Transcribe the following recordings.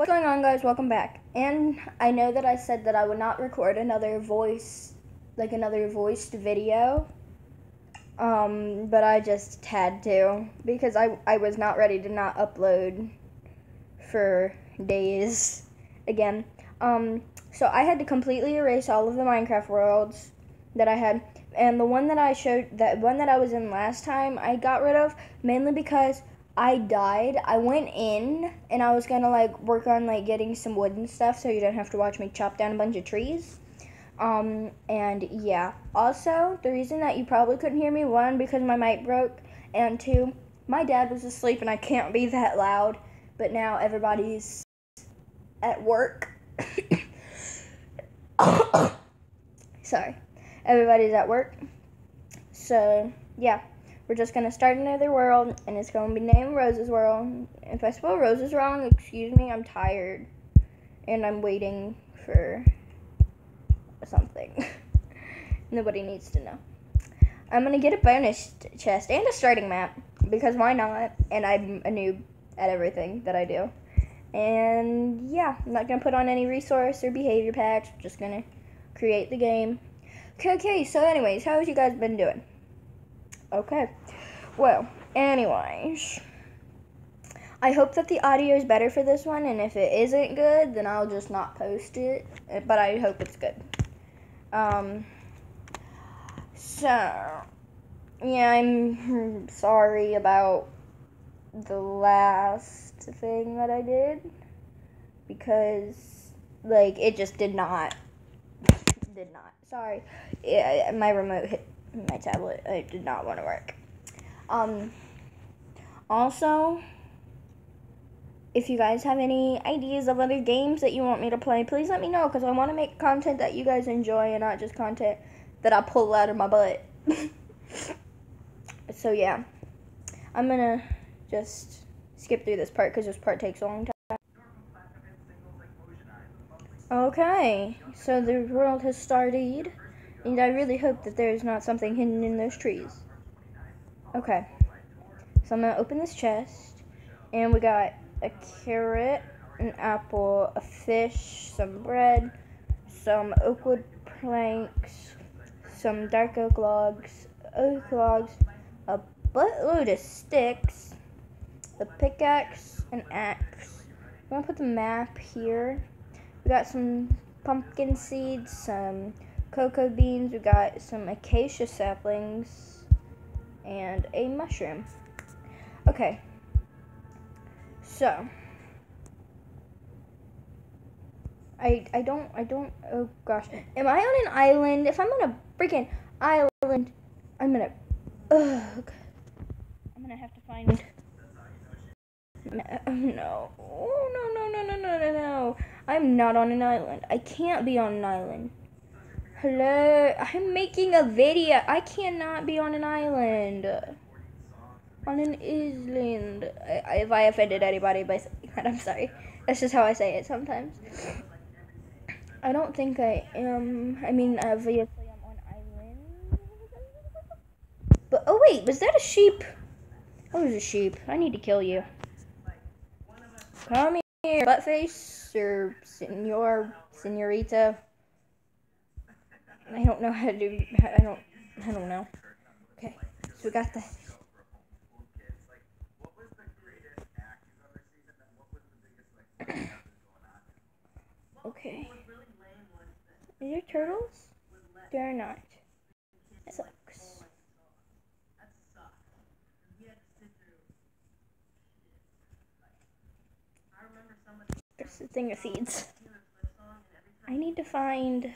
What's going on, guys? Welcome back. And I know that I said that I would not record another voice, like another voiced video. Um, but I just had to because I, I was not ready to not upload for days again. Um, so I had to completely erase all of the Minecraft worlds that I had. And the one that I showed, that one that I was in last time, I got rid of mainly because I died. I went in and I was gonna like work on like getting some wood and stuff so you don't have to watch me chop down a bunch of trees. Um, and yeah. Also, the reason that you probably couldn't hear me, one, because my mic broke, and two, my dad was asleep and I can't be that loud. But now everybody's at work. Sorry. Everybody's at work. So, yeah. We're just gonna start another world, and it's gonna be named Rose's World. If I spell Roses wrong, excuse me. I'm tired, and I'm waiting for something. Nobody needs to know. I'm gonna get a bonus chest and a starting map because why not? And I'm a noob at everything that I do. And yeah, I'm not gonna put on any resource or behavior pack. Just gonna create the game. Okay, okay. So, anyways, how have you guys been doing? Okay. Well, anyways. I hope that the audio is better for this one, and if it isn't good, then I'll just not post it. But I hope it's good. Um. So, yeah, I'm sorry about the last thing that I did because, like, it just did not. Did not. Sorry. Yeah, my remote hit my tablet. It did not want to work. Um, also, if you guys have any ideas of other games that you want me to play, please let me know because I want to make content that you guys enjoy and not just content that I pull out of my butt. so, yeah. I'm to just skip through this part because this part takes a long time. Okay, so the world has started. And I really hope that there's not something hidden in those trees. Okay. So I'm going to open this chest. And we got a carrot, an apple, a fish, some bread, some oak wood planks, some dark oak logs, oak logs, a buttload of sticks, a pickaxe, an axe. I'm going to put the map here. We got some pumpkin seeds, some cocoa beans, we got some acacia saplings, and a mushroom. Okay, so I I don't I don't oh gosh, am I on an island? If I'm on a freaking island, I'm gonna ugh, I'm gonna have to find. Oh, no, Oh no, oh, no, no, no, no, no, no. I'm not on an island. I can't be on an island. Hello, I'm making a video. I cannot be on an island. On an island. I, if I offended anybody by saying that, I'm sorry. That's just how I say it sometimes. I don't think I am. I mean, obviously I'm on island. But, oh wait, was that a sheep? That was a sheep. I need to kill you. Come here, buttface, or senor, senorita. I don't know how to do. I don't. I don't know. Okay, so we got the. okay. Are there turtles? They're not. That sucks. There's the thing of seeds. I need to find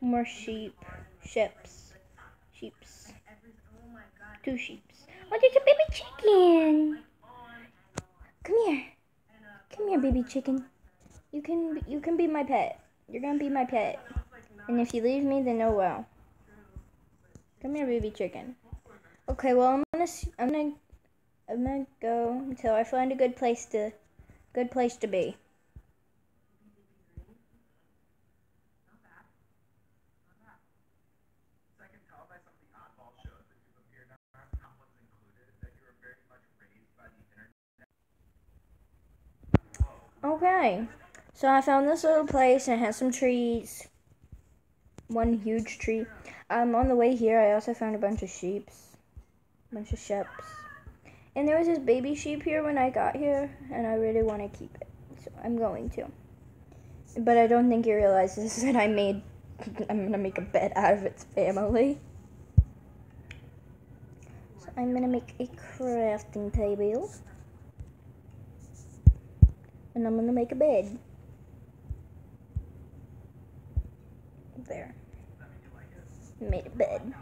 more sheep, ships, sheeps, two sheeps. Oh, there's a baby chicken. Come here, come here, baby chicken. You can you can be my pet. You're gonna be my pet. And if you leave me, then oh well. Come here, baby chicken. Okay, well I'm gonna I'm gonna I'm gonna go until I find a good place to good place to be. Okay, so I found this little place and it has some trees. One huge tree. Um, on the way here, I also found a bunch of sheeps, a bunch of sheep. And there was this baby sheep here when I got here, and I really want to keep it, so I'm going to. But I don't think he realizes that I made, I'm gonna make a bed out of its family. So I'm gonna make a crafting table. And I'm gonna make a bed. There. Made a bed.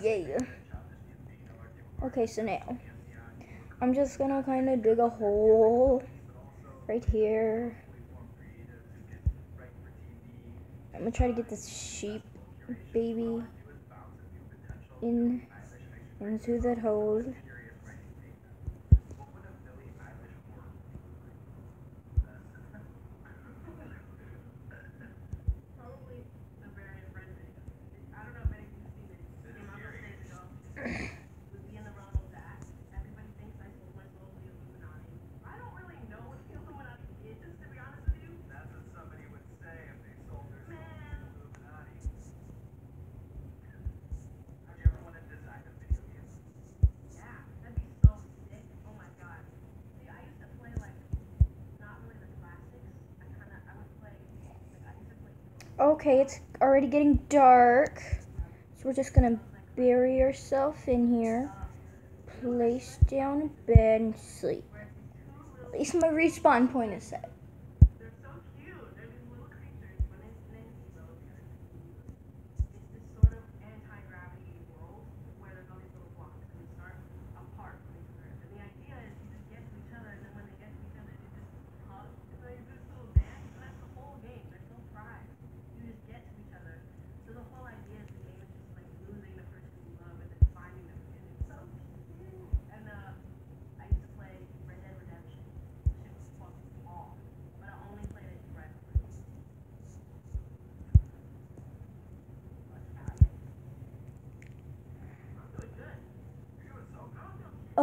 Yeah. Okay, so now I'm just gonna kind of dig a hole right here. I'm gonna try to get this sheep baby in into that hole. Okay, it's already getting dark. So we're just gonna bury ourselves in here. Place down a bed and sleep. At least my respawn point is set.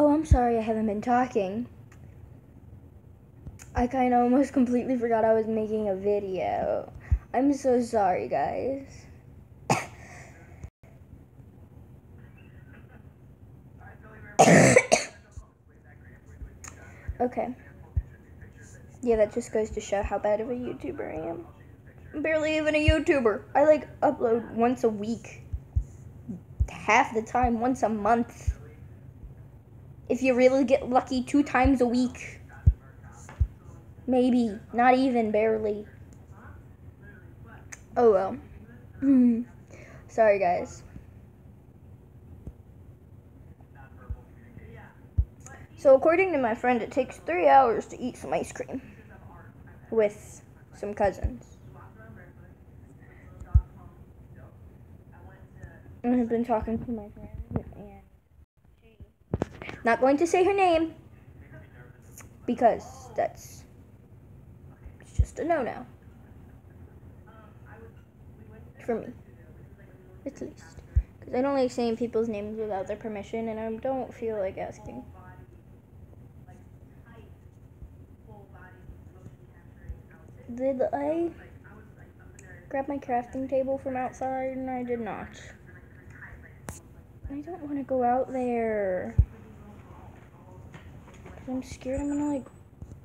Oh, I'm sorry I haven't been talking. I kind of almost completely forgot I was making a video. I'm so sorry, guys. okay. Yeah, that just goes to show how bad of a YouTuber I am. I'm barely even a YouTuber. I like upload once a week. Half the time, once a month if you really get lucky two times a week. Maybe, not even, barely. Oh well. Sorry, guys. So, according to my friend, it takes three hours to eat some ice cream with some cousins. I've been talking to my friend, not going to say her name because that's it's just a no-no for me, at least. Because I don't like saying people's names without their permission, and I don't feel like asking. Did I grab my crafting table from outside? And I did not. I don't want to go out there. I'm scared I'm gonna like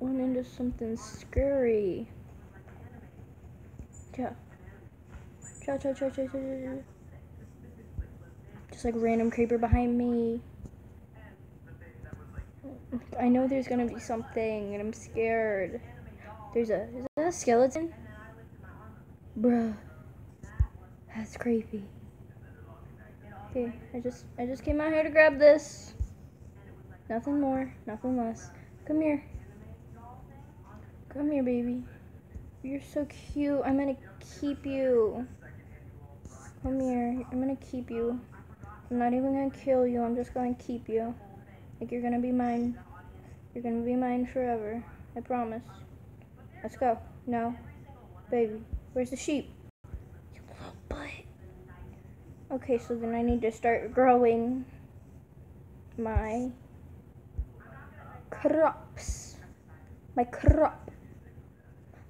run into something scary. Yeah. Cha cha cha cha cha cha. Just like random creeper behind me. I know there's gonna be something and I'm scared. There's a is that a skeleton? Bruh. That's creepy. Okay, I just I just came out here to grab this. Nothing more, nothing less. Come here. Come here, baby. You're so cute. I'm gonna keep you. Come here. I'm gonna keep you. I'm not even gonna kill you. I'm just gonna keep you. Like you're gonna be mine. You're gonna be mine forever. I promise. Let's go. No. Baby. Where's the sheep? You little butt. Okay, so then I need to start growing my crops. My crop.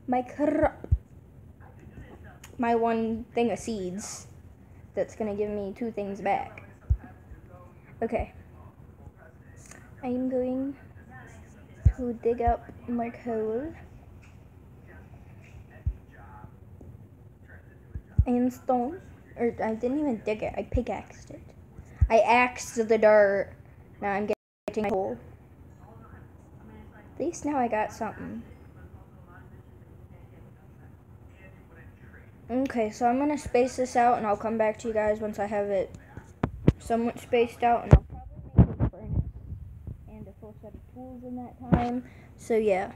My crop. My one thing of seeds that's gonna give me two things back. Okay. I'm going to dig up my coal. And stone. Or I didn't even dig it, I pickaxed it. I axed the dirt. Now I'm getting my coal. At least now I got something. Okay, so I'm gonna space this out and I'll come back to you guys once I have it somewhat spaced out and I'll probably make a furnace and a full set of tools in that time. So yeah.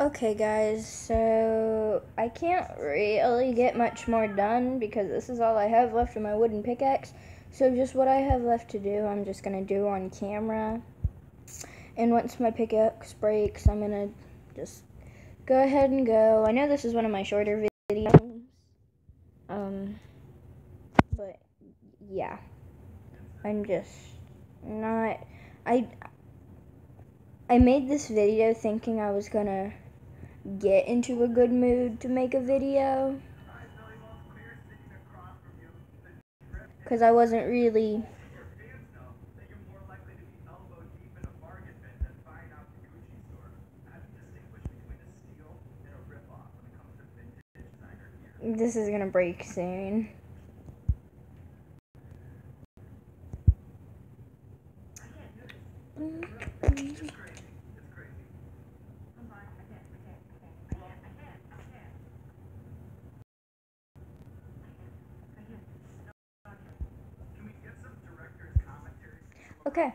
Okay guys, so I can't really get much more done because this is all I have left of my wooden pickaxe. So just what I have left to do, I'm just going to do on camera. And once my pickaxe breaks, I'm going to just go ahead and go. I know this is one of my shorter videos. Um, but yeah, I'm just not, I, I made this video thinking I was going to get into a good mood to make a video. Because I wasn't really This is gonna break soon. Okay.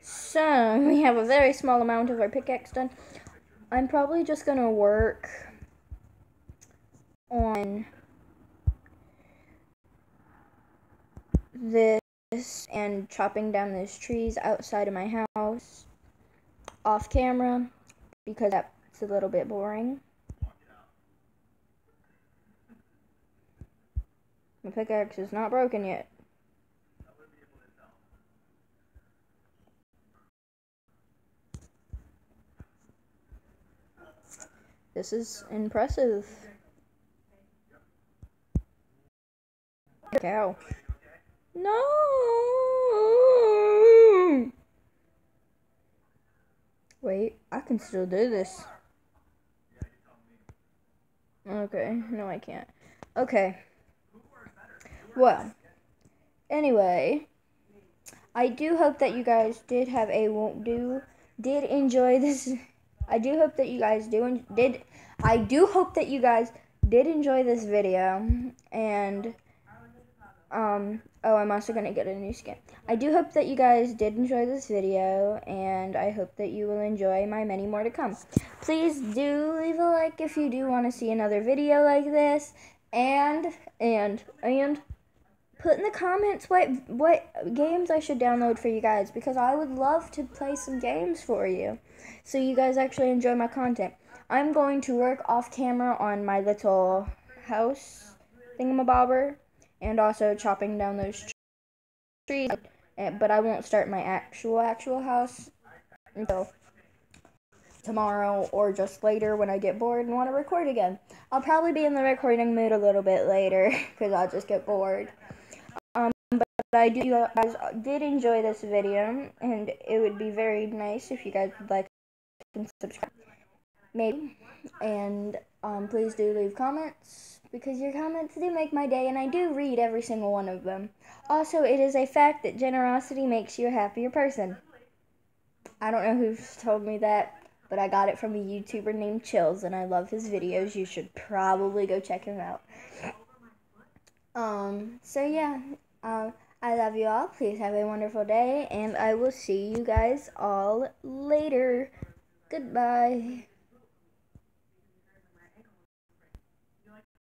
So, we have a very small amount of our pickaxe done. I'm probably just going to work on this and chopping down those trees outside of my house off camera because that's a little bit boring. My pickaxe is not broken yet. This is impressive. Cow. No! Wait, I can still do this. Okay, no I can't. Okay. Well, anyway, I do hope that you guys did have a won't do, did enjoy this I do hope that you guys do did. I do hope that you guys did enjoy this video and um oh i'm also gonna get a new skin. I do hope that you guys did enjoy this video and i hope that you will enjoy my many more to come. Please do leave a like if you do want to see another video like this and and and put in the comments what what games I should download for you guys because I would love to play some games for you so you guys actually enjoy my content. I'm going to work off camera on my little house thingamabobber and also chopping down those trees but I won't start my actual actual house until tomorrow or just later when I get bored and want to record again. I'll probably be in the recording mood a little bit later because I'll just get bored. Um, but I do you guys did enjoy this video, and it would be very nice if you guys would like and subscribe, maybe, and um, please do leave comments because your comments do make my day, and I do read every single one of them. Also, it is a fact that generosity makes you a happier person. I don't know who's told me that, but I got it from a YouTuber named Chills, and I love his videos. You should probably go check him out. Um, so yeah, um. I love you all. Please have a wonderful day, and I will see you guys all later. Goodbye.